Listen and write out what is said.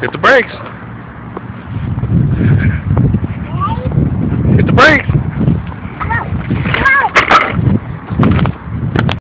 Hit the brakes.